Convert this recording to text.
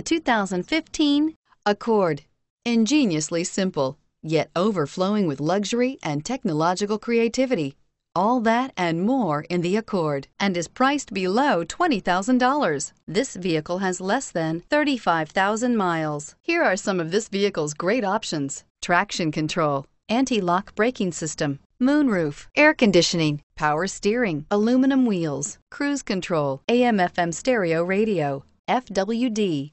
The 2015 Accord. Ingeniously simple, yet overflowing with luxury and technological creativity. All that and more in the Accord and is priced below $20,000. This vehicle has less than 35,000 miles. Here are some of this vehicle's great options. Traction control, anti-lock braking system, moonroof, air conditioning, power steering, aluminum wheels, cruise control, AM FM stereo radio, FWD,